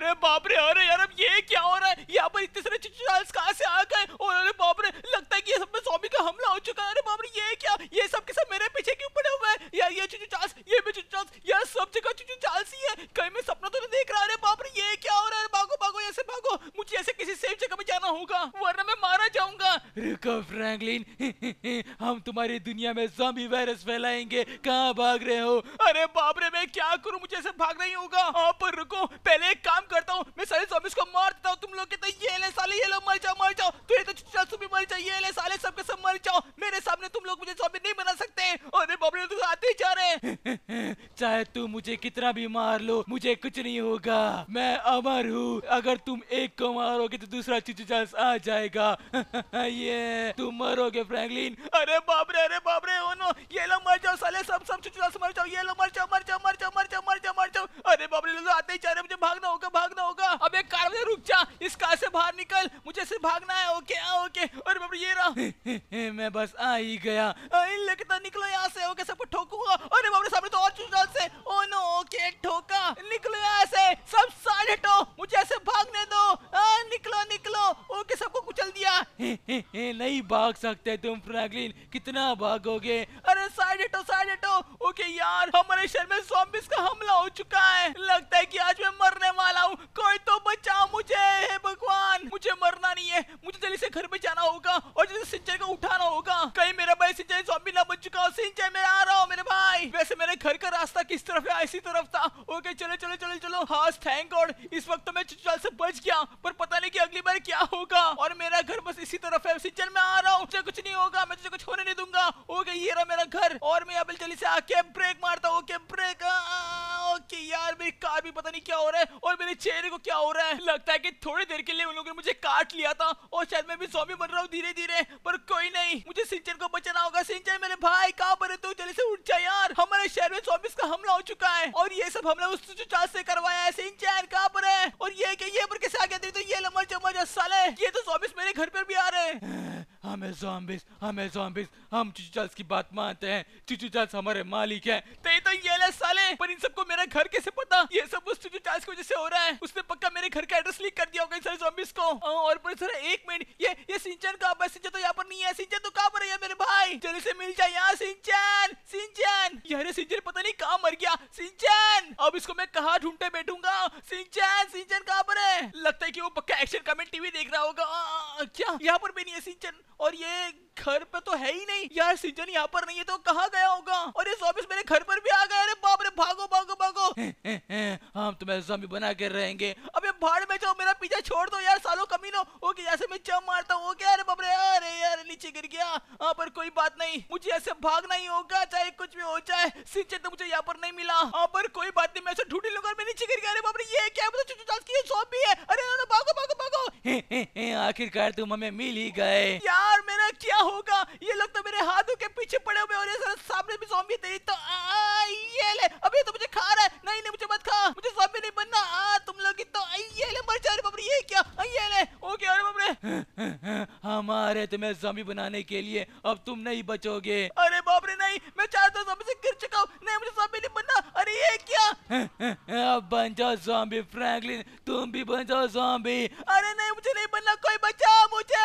अरे बाप रे, अरे यार, अब ये क्या हो रहा है? यहाँ पर इतने सारे चिचुचाल्स कहाँ से आ गए? और अरे बाप रे, लगता है कि ये सब में ज़ॉम्बी का हमला हो चुका है। अरे बाप रे, ये क्या? ये सब के सब मेरे पीछे क्यों पड़े हुए हैं? यार, ये चिचुचाल्स ये भी चिचुचाल्स यार, सब जगह चिचुचाल्स ही है। कहीं मैं सपना तो नहीं देख रहा। अरे बाप रे, ये क्या हो रहा है? भागो भागो, ऐसे भागो। मुझे ऐसे किसी सेफ़ जगह पे जाना होगा, वरना मैं मारा जाऊँगा। रुको फ्रैंकलिन हम तुम्हारी दुनिया में ज़ॉम्बी वायरस फैलाएँगे। कहाँ भाग रहे हो? अरे बाप मैं क्या करूँ? मुझे ऐसे भाग नहीं होगा। हाँ पर रुको। पहले एक काम करता हूँ। मैं सारे zombies को मार देता हूँ। तुम लोग कहते हैं, ये ले साले ये लो मर जाओ मर जाओ तो ये तो चल तुम भी मर जाओ ये ले साले सबके सब मर जाओ मेरे सामने तुम लोग मुझे zombie नहीं बना सकते अरे बाप रे तो आते ही जा रहे हैं चाहे तुम मुझे कितना भी मार लो मुझे कुछ नहीं होगा। मैं अमर हूँ। अगर तुम एक को मारोगे तो दूसरा चिचुचास आ जाएगा। ये तुम मरोगे फ्रैंकलिन। अरे बाप रे अरे बाप रे ओ नो ये लो मर जाओ साले सब सब चिचुचास मर जाओ। ये लो मर जाओ मर जाओ मर जाओ मर जाओ मर जाओ मर जाओ। अरे बाप रे लोग आते ही जा रहे मुझे भागना होगा भागना होगा। अब एक कार में रुक जा इस कार से बाहर निकल। मुझे सिर्फ़ भागना है ओके हाँ, ओके। अरे बाप रे ये रहा। मैं बस आ ही गया। लगता निकलो यहाँ से ओके सबको ठोकूँगा। अरे बाप रे सामने तो और चुचाल से ओ ओके ठोका निकलो यहाँ से सब साइड हटो मुझे ऐसे भागने दो। आ, निकलो निकलो ओके सबको कुचल दिया। नहीं भाग सकते तुम फ्रैंकलिन कितना भागोगे? अरे साइड हटो साइड हटो। ओके यार हमारे शहर में zombies का हमला हो चुका है। लगता है कि आज मैं मरने वाला हूँ। कोई तो बचाओ मुझे हे भगवान। मुझे मरना नहीं है। मुझे जल्दी से घर पे जाना होगा और जल्दी से सिंचन को उठाना होगा। कहीं मेरा भाई सिंचाई zombie ना बन चुका हो हूँ मेरे भाई वैसे मेरे घर का रास्ता किस तरफ़ है? इसी तरफ़ था। ओके चलो चलो चलो चलो। हाँ थैंक गॉड इस वक्त तो मैं चुचाल से बच गया, पर पता नहीं कि अगली बार क्या होगा। और मेरा घर बस इसी तरफ़ है चल मैं आ रहा हूँ। कुछ नहीं होगा, मैं तुझे कुछ होने नहीं दूँगा। ओके ये रहा मेरा घर, और मैं अब जल्दी से आके ब्रेक मारता ओके ब्रेक ओके यार मेरी कार भी पता नहीं क्या हो रहा है और मेरे चेहरे को क्या हो रहा है। लगता है कि थोड़ी देर के लिए उन लोगों ने मुझे काट लिया था और शायद मैं भी ज़ॉम्बी बन रहा हूँ धीरे धीरे पर कोई नहीं। मुझे सिंचन को बचाना होगा। सिंचन मेरे भाई, कहाँ पर तू? जल्दी से उठ जा यार। हमारे शहर में zombies का हमला हो चुका है और ये सब हमला उस से करवाया है। सिंचन, कहाँ पर है? और ये ये पर कैसे आ गया तो ये लमर चमर साले ये तो zombies मेरे घर पर भी आ रहे हैं। हमें zombies हमें zombies, हम चुचुचाल्स की बात मानते हैं। चुचुचाल्स हमारे मालिक हैं। ते तो ये ले साले। पर इन सबको मेरा घर कैसे पता? ये सब उस चुचुचाल्स की वजह से हो रहा है। उसने पक्का मेरे घर का एड्रेस लीक कर दिया होगा इन सारे zombies को। और पर सर, एक मिनट ये ये सिंचन कहाँ पर सिंचन तो यहाँ पर नहीं है। सिंचन तो कहाँ पर है मेरे भाई? जल्दी से मिल जाए यहाँ, सिंचन सिंचन। यार सिंचन पता नहीं कहाँ मर गया। सिंचन, अब इसको मैं कहाँ ढूंढते बैठूँगा? सिंचन सिंचन कहाँ पर है? लगता है कि वो पक्का एक्शन कमेंट टीवी देख रहा होगा। क्या? यहाँ पर भी नहीं है सिंचन। और ये घर पे तो है ही नहीं। यार सिंचन यहाँ पर नहीं है तो कहाँ गया होगा? और ये zombies मेरे घर पर भी आ गए अरे बाप रे, भागो भागो भागो। हम तुम्हें ज़ॉम्बी बना के रहेंगे। अबे भाड़ में जाओ, मेरा पीछा छोड़ दो यार, सालों कमीनो। ओके जैसे मैं जम मारता हूँ। ओके, अरे बाप रे, अरे यार, नीचे गिर गया। हाँ पर कोई बात नहीं। मुझे ऐसे भागना ही होगा, चाहे कुछ भी हो जाए। सिंचन तो मुझे यहाँ पर नहीं मिला। हाँ पर कोई बात नहीं, मैं ऐसे ढूंढ लूँगा मैं नीचे गिर गया। अरे बाप रे, ये क्या है मतलब चुचु की ज़ॉम्बी है अरे ना, ना, भागो भागो भागो आखिरकार तुम हमें मिल ही गए। यार मेरा क्या होगा? ये लोग तो मेरे हाथों के पीछे पड़े हुए और ये सारे सामने भी ज़ॉम्बी थे तो आ, ये ले अभी तो मुझे खा रहा है। नहीं नहीं मुझे मत खा। मुझे ज़ॉम्बी नहीं बनना। आ, तुम लोग तो आ, ये ले मर जा अरे बाप रे ये क्या? आ, ये ले। ओके अरे बाप रे हमारे तुम्हें ज़ॉम्बी बनाने के लिए अब तुम नहीं बचोगे। अरे बाप रे नहीं मैं चाहता हूँ ज़ॉम्बी से गिर चुका हूँ। नहीं मुझे ज़ॉम्बी नहीं बनना। अरे ये क्या? अब बन जाओ ज़ॉम्बी फ्रैंकलिन तुम भी बन जाओ ज़ॉम्बी अरे बनना कोई बचाओ मुझे।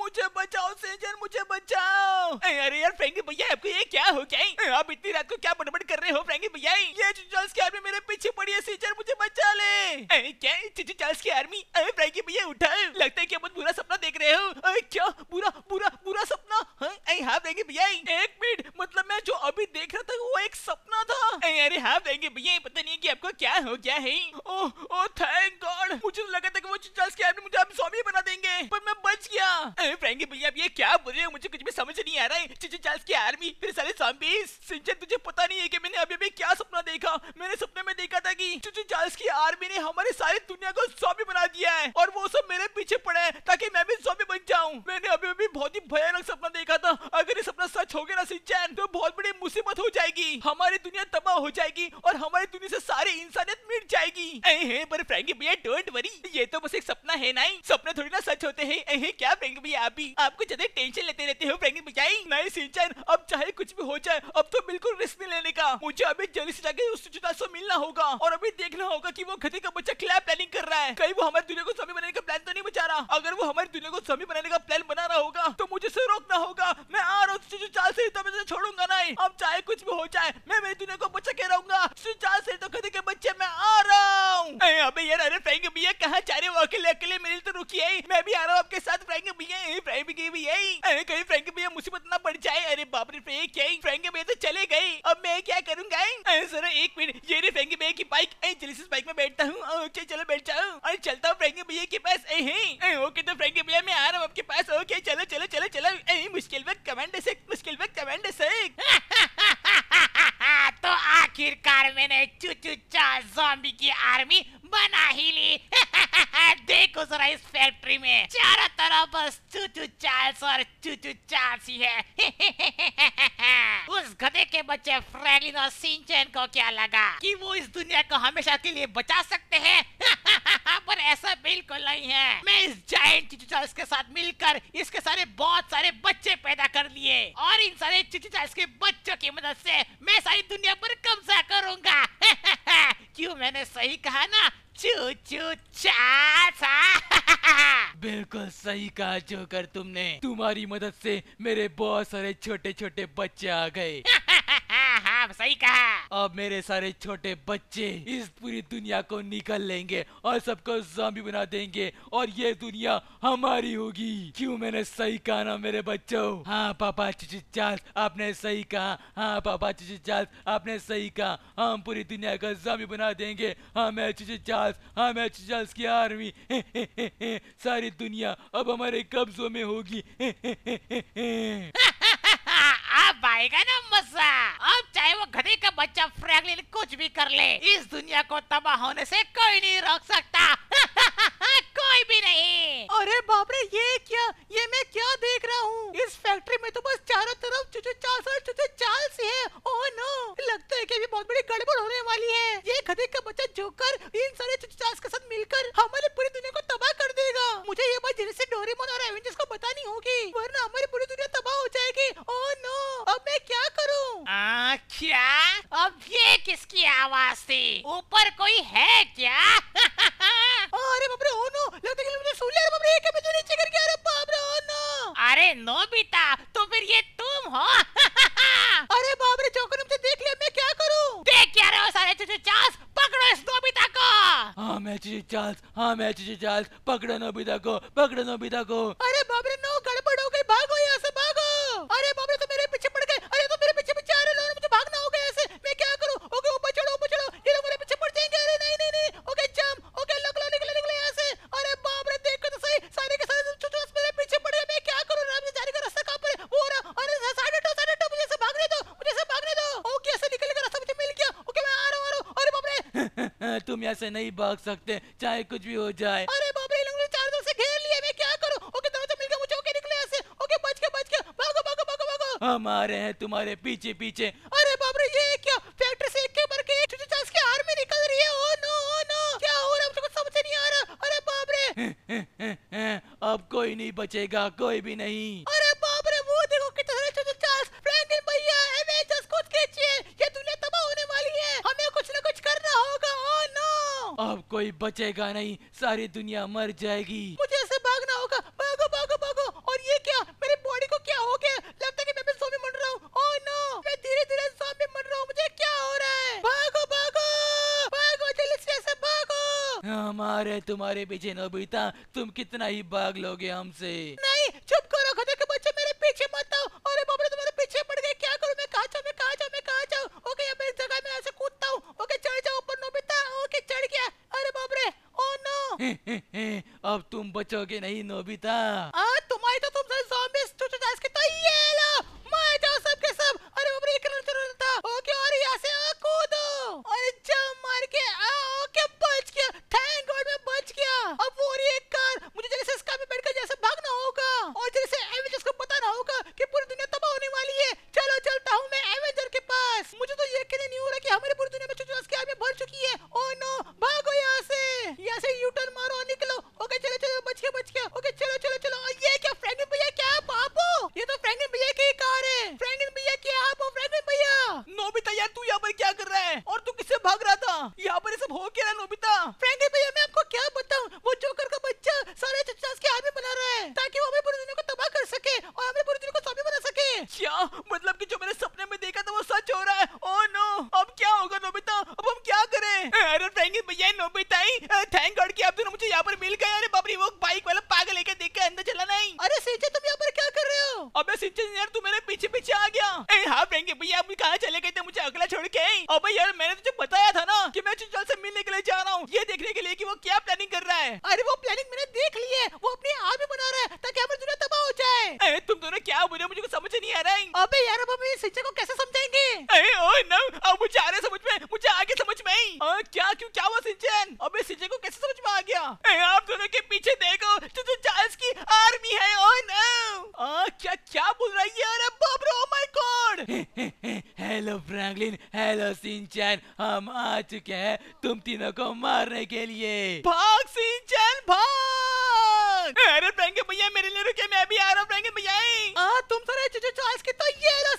मुझे बचाओ सेजन मुझे बचाओ। अरे यार फ्रैंकी भैया आपको ये क्या हो गया? आप इतनी रात को क्या बड़बड़ कर रहे हो फ्रैंकी भैया? ये चार्ल्स की आर्मी मेरे पीछे पड़ी है सेजन मुझे बचा ले। क्या चार्ल्स की आर्मी अरे फ्रैंकी भैया उठाओ लगता है कि बहुत बुरा सपना देख रहे हो। अरे क्या? बुरा बुरा बुरा सपना? अरे हाँ फ्रैंकी भैया। एक मिनट मतलब मैं जो अभी देख रहा था वो एक सपना था। अरे हाँ फ्रैंकी भैया पता नहीं कि आपको क्या हो गया है। ओह ओह थैंक गॉड मुझे तो लगा था चार्ल्स की आर्मी मुझे अब ज़ॉम्बी बना देंगे। पर मैं बच गया। फ्रैंकी भैया, अब ये क्या बोल रहे हो? मुझे कुछ भी समझ नहीं आ रहा है। चिचू चार्ल्स की आर्मी फिर सारे ज़ॉम्बीज सिंचन, तुझे पता नहीं है कि मैंने अभी अभी क्या सपना देखा। मैंने सपने में देखा था कि चिचू चार्ल्स की आर्मी ने हमारी सारी दुनिया को ज़ॉम्बी बना दिया है। और वो सब मेरे पीछे पड़े हैं, ताकि मैं भी ज़ॉम्बी बन जाऊँ। मैंने अभी अभी बहुत ही भयानक सपना देखा था। अगर सपना अगर सच हो गया ना सिंचैन तो बहुत बड़ी मुसीबत हो जाएगी। हमारी दुनिया तबाह हो जाएगी और हमारी दुनिया से सारी इंसानियत मिट जाएगी। पर फ्रैंकी भैया, डोंट वरी। ये तो बस एक सपना है ना सपने थोड़ी ना सच होते हैं। अहे क्या फ्रैंकी भैया आप भी? आपको ज़्यादा टेंशन लेते रहते हो फ्रैंकी भैया नहीं सिंचैन अब चाहे कुछ भी हो जाए, अब तो बिल्कुल रिस्क नहीं लेने का। मुझे अभी जल्दी से जाके उस चुटा से मिलना होगा। और अभी देखना होगा कि वो गधे का बच्चा क्या प्लानिंग कर रहा है। कहीं वो हमारी दुनिया को समय बनाने का प्लान तो नहीं बचा रहा। अगर वो हमारी दुनिया को समय बनाने का प्लान बना रहा होगा तो मुझे रोकना होगा। मैं आ रहा हूँ चाल से तो मैं छोड़ूँगा नहीं। अब चाहे कुछ भी हो जाए, मैं मेरी दुनिया को बचा के रहूँगा? चाल से तो गधे के बच्चे मैं आ रहा हूँ। अबे यार अरे फ्रैंक भैया, कहाँ जा रहे हो? अकेले अकेले, मेरे तो रुकिए मैं भी आ रहा हूँ आपके साथ, फ्रैंक भैया फ्रैंक भैया कहीं फ्रैंक भैया, मुसीबत ना पड़ जाए। अरे बाप रे क्या फ्रैंक भैया तो चले गए। अब मैं क्या करूँगा? सर एक मिनट, ये रे फ्रैंक भैया की बाइक। जल्दी से बाइक में बैठता हूँ। चलो बैठ जाओ। और चलता हूँ फ्रैंक भैया के पास। ओके तो फ्रैंक भैया, मैं आ रहा हूँ आपके पास ओके चलो चलो चलो चलो मुश्किल वक्त कमांड से मुश्किल वक्त कमांड से तो आखिरकार मैंने चुचू चा जॉम्बी की आर्मी बना ही ली देखो जरा इस फैक्ट्री में। चारों तरफ़ बस चुचू चार्ल्स और चुचू चार्ल्स ही। है उस गधे के बच्चे फ्रैंकलिन और सिंचन को क्या लगा? कि वो इस दुनिया को हमेशा के लिए बचा सकते हैं? पर ऐसा बिल्कुल नहीं है। मैं इस जायंट चुचू चार्ल्स के साथ मिलकर इसके सारे बहुत सारे बच्चे पैदा कर लिए। और इन सारे चुचू चार्ल्स के बच्चों की मदद से मैं सारी दुनिया पर कब्जा करूँगा। क्यों मैंने सही कहा ना? चू चू बिल्कुल सही कहा जोकर तुमने। तुम्हारी मदद से मेरे बहुत सारे छोटे छोटे बच्चे आ गए। अब मेरे सारे छोटे बच्चे इस पूरी दुनिया को निकल लेंगे और सबको जॉम्बी बना देंगे और ये दुनिया हमारी होगी। क्यों मैंने सही कहा ना मेरे बच्चों? हाँ पापा चिची चार्ल्स आपने सही कहा। हाँ पापा चिची चार्ल्स आपने सही कहा। हम पूरी दुनिया का जॉम्बी बना देंगे। हाँ मैं चिची चार्ल्स हाँ मैं चिची चार्ल्स की आर्मी सारी दुनिया अब हमारे कब्जों में होगी। अब आएगा ना मज़ा। अब चाहे वो गधे का बच्चा फ्रैंकलिन कुछ भी कर ले, इस दुनिया को तबाह होने से कोई नहीं रोक सकता। कोई भी नहीं। अरे बाप रे ये क्या? ये मैं क्या देख रहा हूँ? इस फैक्ट्री में तो बस चारों तरफ़ चुचु चाल और चुचु चाल से है। ओह नो लगता है कि अभी बहुत बड़ी गड़बड़ होने वाली है। ये गधे का बच्चा जोकर इन सारे चुचु चाल के साथ मिलकर हमारी पूरी दुनिया को तबाह कर देगा। मुझे ये बात जल्दी से डोरेमोन और एवेंजर्स को बतानी होगी, वरना हमारी पूरी दुनिया तबाह हो नो अब मैं क्या करूँ? क्या? अब ये किसकी आवाज़ थी ऊपर कोई है क्या? अरे बाप रे ओ नो लगता है कि मुझे सुन लिया। बाप रे क्या मैं तो नीचे गिर गया अरे बाप रे ओ नो अरे नोबिता तो फिर ये तुम हो। अरे बाप रे जोकर मुझे देख लिया मैं क्या करूँ? देख क्या रहे हो सारे चुचु चार्ल्स पकड़ो इस नोबिता को। हाँ मैं चुचु चार्ल्स हाँ मैं चुचु चार्ल्स पकड़ो नोबिता को पकड़ो नोबिता को। अरे बाप रे नो गड़बड़ हो गई भागो यहाँ से भागो अरे बाप रे तो मेरे पीछे पड़ गए अरे तो मेरे पीछे पीछे आ रहे मुझे भागना होगा ऐसे मैं क्या करूँ ओके ऊपर चढ़ो ऊपर चढ़ो ये लोग मेरे पीछे पड़ जाएँगे अरे नहीं नहीं नहीं ओके जंप ओके निकलो निकलो निकलो यहाँ से अरे बाप रे देखो तो सही सारे के सारे चुचु मेरे पीछे पड़ गए मैं क्या करूँ राम जाने का रास्ता कहाँ पर है वो रहा अरे साइड हटो साइड हटो मुझे से भागने दो मुझे से भागने दो ओके ऐसे निकलने का रास्ता मुझे मिल गया ओके मैं आ रहा हूँ आ रहा हूँ अरे बाप रे तुम यहाँ से नहीं भाग सकते चाहे कुछ भी हो जाए। अरे बाप रे लोग चारों तरफ़ से घेर लिया मैं क्या करूँ? ओके दरवाज़ा मिल गया मुझे ओके निकले ऐसे। ओके बच के बच के भागो भागो भागो भागो। हम आ रहे हैं तुम्हारे पीछे पीछे। अरे बाप रे ये क्या? फैक्ट्री से एक के भर के चुचु चास की आर्मी निकल रही है। ओ नो ओ नो क्या हो रहा है? मुझे कुछ समझ नहीं आ रहा। अरे बाप रे। अब कोई नहीं बचेगा कोई भी नहीं अरे बाप रे वो देखो कितने सारे चुचु चास फ्रैंकलिन भैया एवेंजर्स कुछ खींचिए ये दुनिया तबाह होने वाली है हमें कुछ ना कुछ करना होगा ओ नो अब कोई बचेगा नहीं सारी दुनिया मर जाएगी। मुझे ऐसे भागना होगा। भागो भागो भागो। और ये क्या? मेरी बॉडी को क्या हो गया? लगता है कि मैं भी मर रहा हूँ। ओह नो मैं धीरे धीरे ज़ॉम्बी मर रहा हूँ। मुझे क्या हो रहा है? भागो भागो! भागो जल्दी से ऐसे भागो! हमारे तुम्हारे पीछे नोबिता। तुम कितना ही भाग लोगे हमसे। नहीं चुप करो खतरे के बच्चे मेरे पीछे मत आओ अरे बाप रे तुम्हारे पीछे पड़ गए क्या करूँ मैं कहाँ जाऊँ मैं कहाँ जाऊँ मैं कहाँ जाऊँ ओके अब इस जगह में ऐसे कूदता हूँ ओके चढ़ जाओ ऊपर नोबिता ओके चढ़ गया अरे बाप रे ओ नो अब तुम बचोगे नहीं नोबिता। Oh, ओह नो अब क्या होगा नोबिता? अब हम क्या करें? अरे फ्रेंकी भैया नोबिता ही। थैंक गॉड कि आप दोनों मुझे यहाँ पर मिल गए। अरे बाप रे वो बाइक वाला पागल लेके देख के अंदर चला नहीं। अरे सिंचन तुम यहाँ पर क्या कर रहे हो? अबे सिंचन यार तू मेरे पीछे पीछे आ गया। ए हाँ फ्रेंकी भैया आप कहाँ चले गए थे मुझे अगला छोड़ के? अबे यार मैंने तुझे बताया था ना कि मैं चंचल से मिलने के लिए जा रहा हूँ। ये देखने के लिए कि वो क्या प्लानिंग कर रहा है। अरे वो प्लानिंग मैंने ऐसा क्यों क्या हुआ सिंचन? अबे सिंचन को कैसे समझ में आ गया? ए, आप दोनों के पीछे देखो तो, तो चार्ल्स की आर्मी है oh ओ नो आ क्या क्या बोल रहा है? यार बाप रे ओ my God hello Franklin hello Shinchan. हम आ चुके हैं तुम तीनों को मारने के लिए। भाग सिंचन भाग! अरे फ्रैंकलिन भैया मेरे लिए रुके मैं भी आ रहा हूँ फ्रैंकलिन भैया। आ तुम सारे चाचा चार्ल्स के तो ये लो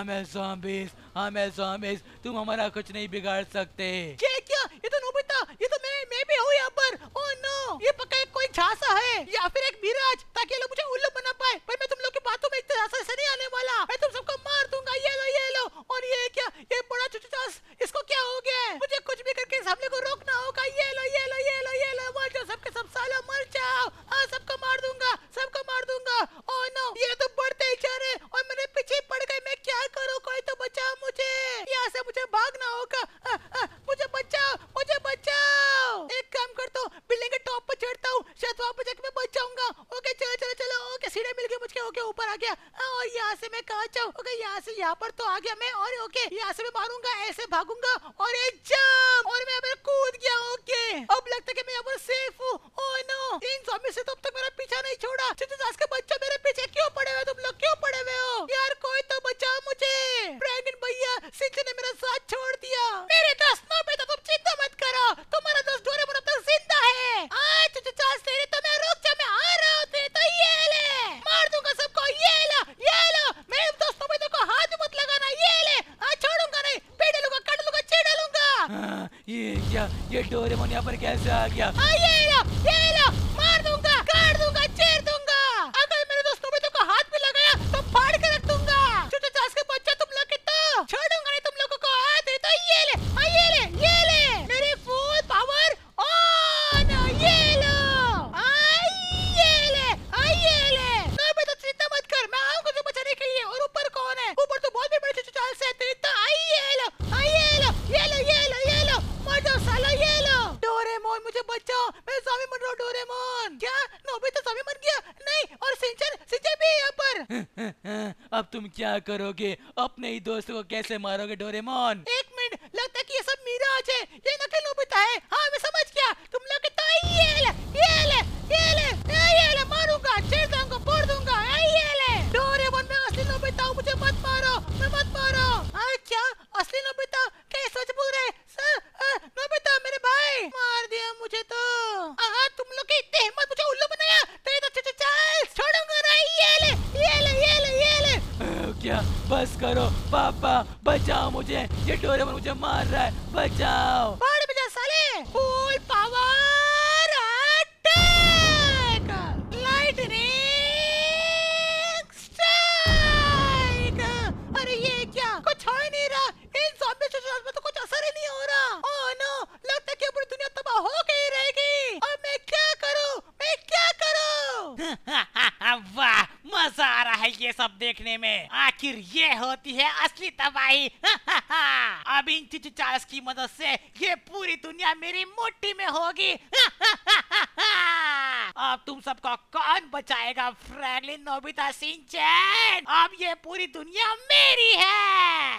हम है जॉम्बीज हम है जॉम्बीज तुम हमारा कुछ नहीं बिगाड़ सकते। ये क्या? ये तो नोबिता, ये तो मैं मैं भी हूँ यहाँ पर। oh ओह नो ये पक्का कोई झांसा है या फिर एक मिराज? 아군과 क्या ये डोरेमोन यहाँ पर कैसे आ गया? आ, ये लो ये लो मार दूँगा काट दूँगा चीर दूँगा अगर मेरे दोस्त नोबिता को हाथ भी लगाया तो फाड़ के रख दूँगा छोटे चास के बच्चा तुम लोग की तो छोड़ूँगा नहीं तुम लोगों को हाथ तो ये ले आ, ये ले ये ले मेरी फुल पावर ऑन ये लो आ, ये ले आ, ये ले नोबिता चिंता मत कर मैं आऊँगा तुझे बचाने के लिए और ऊपर कौन है ऊपर तो बहुत भी बड़े छोटे चाल से तेरी तो आ, ये लो आ, ये लो ये लो ये लो ये लो मर जाओ साला ये लो डोरेमोन मुझे बचाओ मैं स्वामी बन रहा हूँ डोरेमोन क्या नोबिता स्वामी बन गया नहीं और सिंचन सिंचन भी है यहाँ पर अब तुम क्या करोगे? अपने ही दोस्त को कैसे मारोगे डोरेमोन एक मिनट लगता है कि ये सब मिराज है ये नकल नोबिता है हाँ मैं समझ गया तुम लोग तो ये ले ये ले ये ले ये ये ले मारूँगा छेड़ दूँगा फोड़ दूँगा ये ये ले डोरेमोन मैं असली नोबिता हूँ मुझे मत मारो मैं मत मारो हाँ क्या असली नोबिता क्या ये सच बोल रहे सर अ, नोबिता मेरे भाई मार दिया मुझे तो हाँ तुम लोग की इतनी हिम्मत मुझे उल्लू बनाया तेरे तो चल चल छोड़ूँगा ना ये ले ये ले ये ले ये ले अ, क्या बस करो। पापा बचाओ मुझे। ये डोरेमोन मुझे मार रहा है। बचाओ। बाढ़ जा साले। Full power attack. Lightning strike अरे ये क्या? कुछ हो ही नहीं रहा। इन ज़ॉम्बी शोशोस में तो कुछ असर ही नहीं हो रहा। ओह नो लगता है कि पूरी दुनिया तबाह हो गई रहेगी। अब मैं क्या करूँ? मैं क्या करूँ? वाह मज़ा आ रहा है ये सब देखने में। आखिर ये होती है असली तबाही। अब इन चुचू की मदद से ये पूरी दुनिया मेरी मुट्ठी में होगी। अब तुम सबका कौन बचाएगा फ्रैंकलिन नोबिता सिंचन अब ये पूरी दुनिया मेरी है।